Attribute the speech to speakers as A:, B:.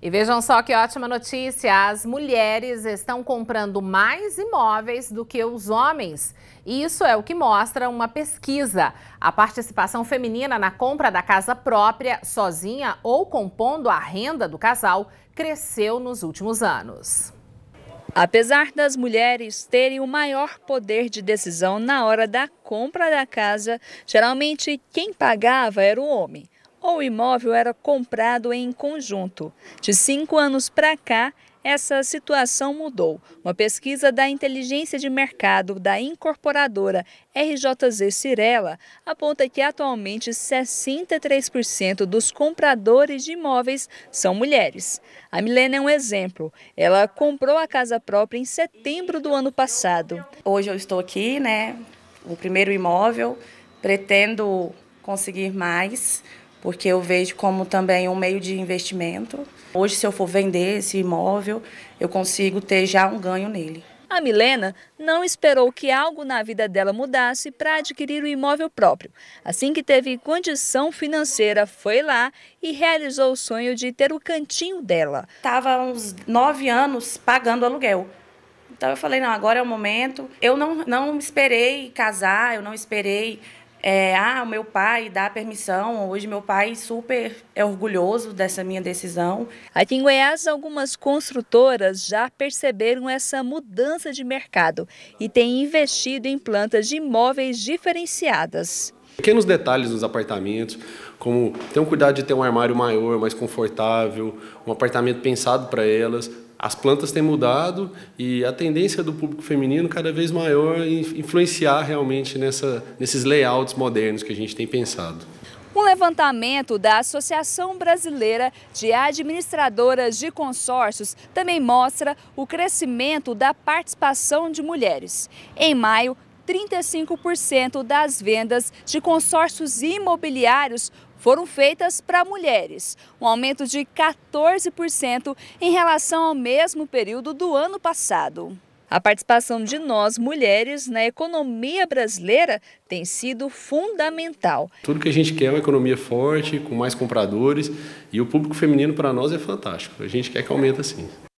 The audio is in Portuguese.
A: E vejam só que ótima notícia: as mulheres estão comprando mais imóveis do que os homens. E isso é o que mostra uma pesquisa. A participação feminina na compra da casa própria, sozinha ou compondo a renda do casal, cresceu nos últimos anos.
B: Apesar das mulheres terem o maior poder de decisão na hora da compra da casa, geralmente quem pagava era o homem ou o imóvel era comprado em conjunto. De cinco anos para cá, essa situação mudou. Uma pesquisa da inteligência de mercado da incorporadora RJZ Cirela aponta que atualmente 63% dos compradores de imóveis são mulheres. A Milena é um exemplo. Ela comprou a casa própria em setembro do ano passado.
C: Hoje eu estou aqui, né? O primeiro imóvel, pretendo conseguir mais porque eu vejo como também um meio de investimento. Hoje, se eu for vender esse imóvel, eu consigo ter já um ganho nele.
B: A Milena não esperou que algo na vida dela mudasse para adquirir o imóvel próprio. Assim que teve condição financeira, foi lá e realizou o sonho de ter o cantinho dela.
C: Estava uns nove anos pagando aluguel. Então eu falei, não, agora é o momento. Eu não, não esperei casar, eu não esperei é, ah, o meu pai dá permissão. Hoje meu pai super é orgulhoso dessa minha decisão.
B: Aqui em Goiás, algumas construtoras já perceberam essa mudança de mercado e têm investido em plantas de imóveis diferenciadas.
D: Pequenos detalhes nos apartamentos, como ter um cuidado de ter um armário maior, mais confortável, um apartamento pensado para elas, as plantas têm mudado e a tendência do público feminino cada vez maior influenciar realmente nessa, nesses layouts modernos que a gente tem pensado.
B: Um levantamento da Associação Brasileira de Administradoras de Consórcios também mostra o crescimento da participação de mulheres. Em maio, 35% das vendas de consórcios imobiliários foram feitas para mulheres, um aumento de 14% em relação ao mesmo período do ano passado. A participação de nós, mulheres, na economia brasileira tem sido fundamental.
D: Tudo que a gente quer é uma economia forte, com mais compradores, e o público feminino para nós é fantástico. A gente quer que aumente assim.